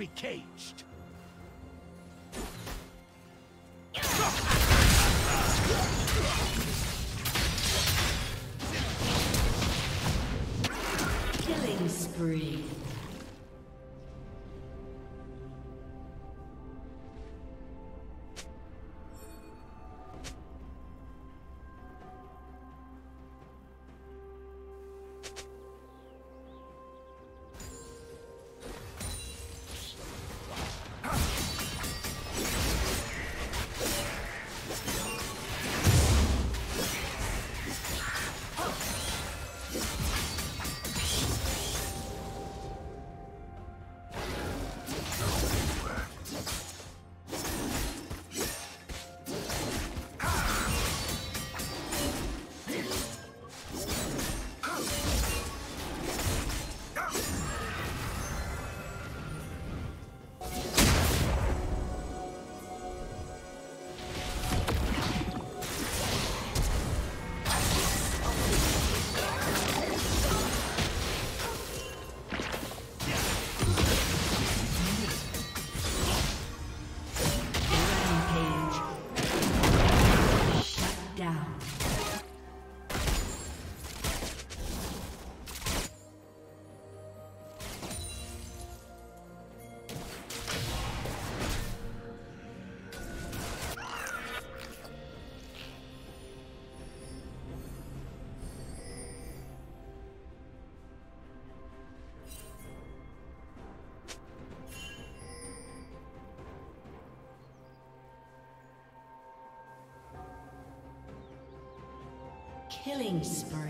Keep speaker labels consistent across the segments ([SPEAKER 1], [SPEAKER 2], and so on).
[SPEAKER 1] be caged.
[SPEAKER 2] Killing spree. Killing spree.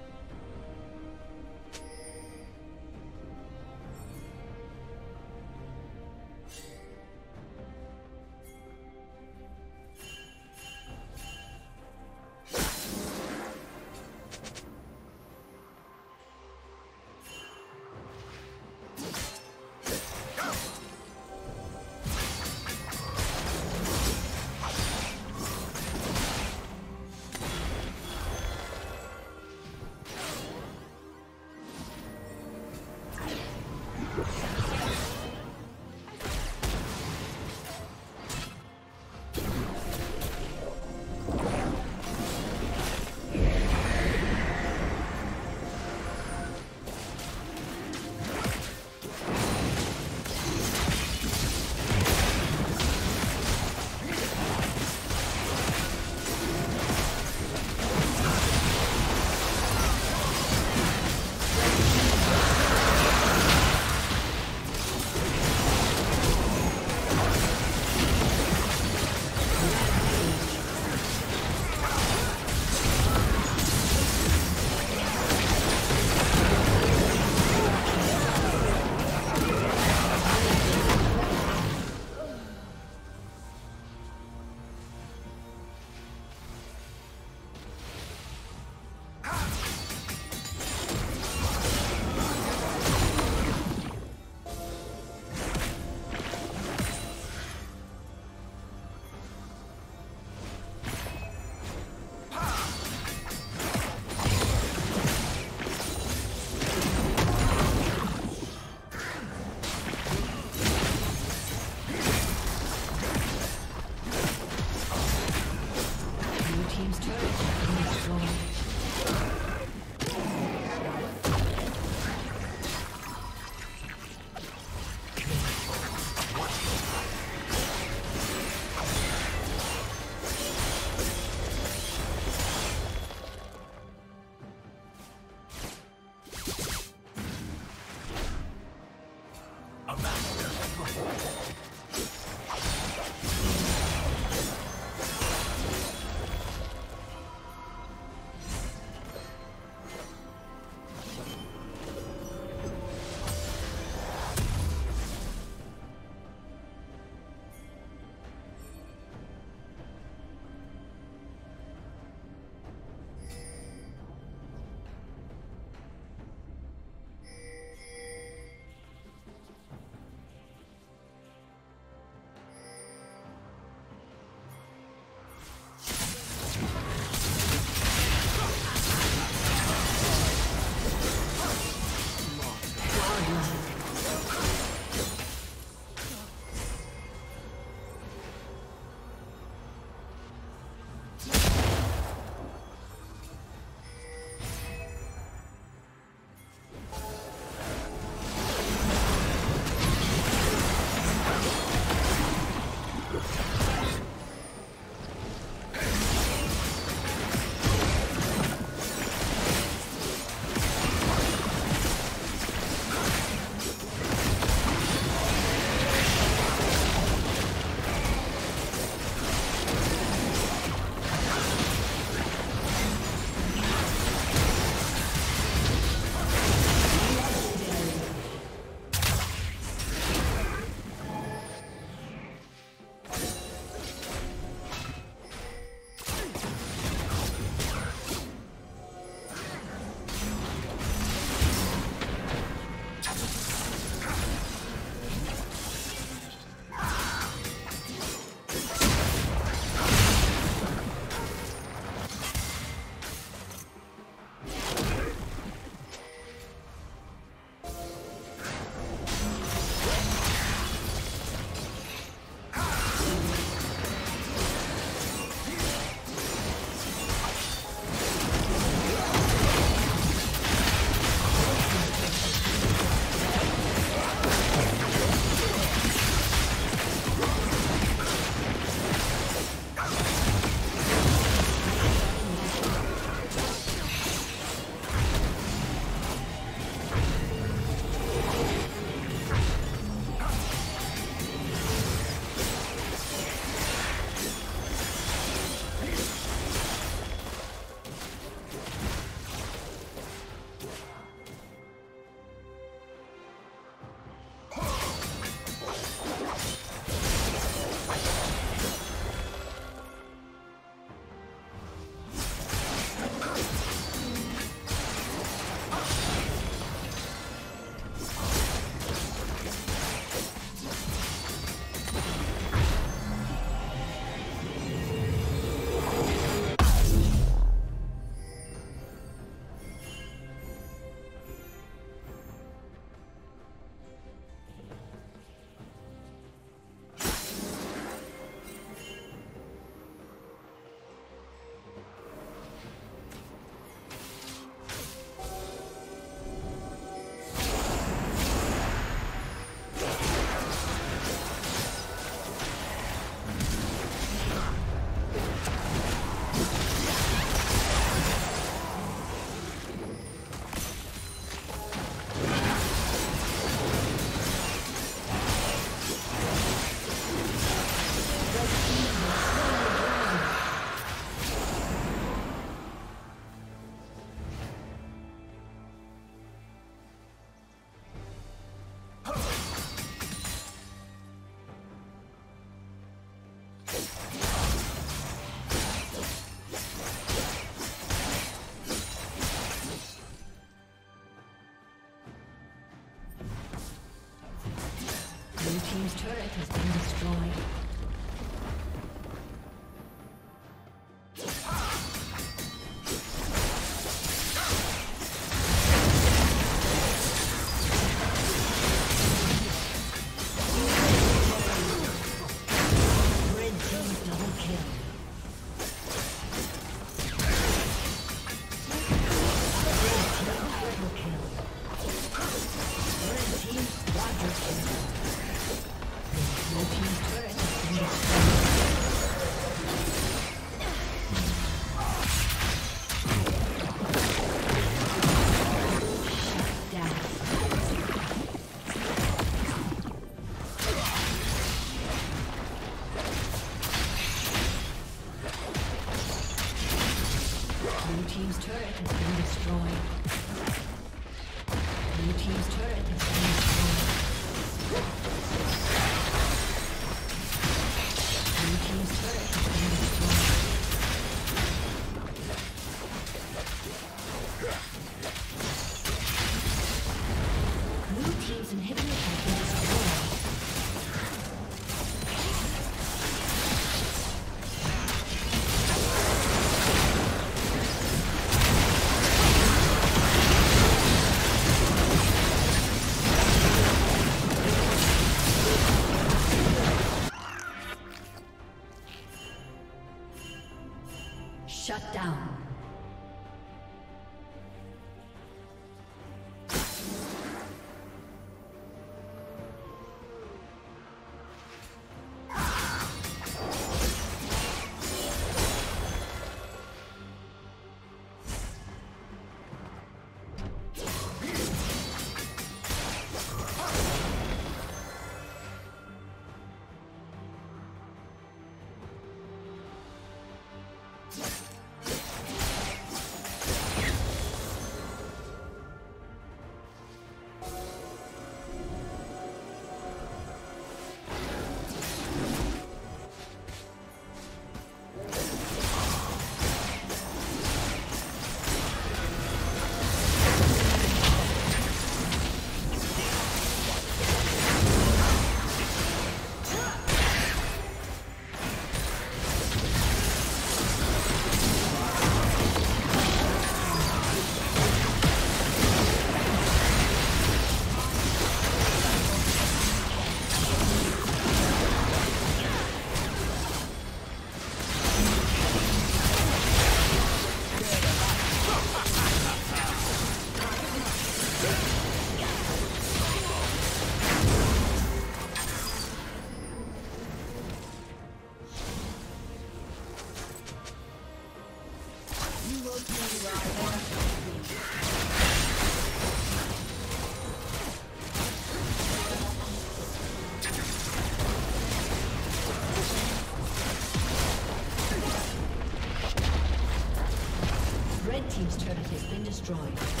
[SPEAKER 1] destroyed.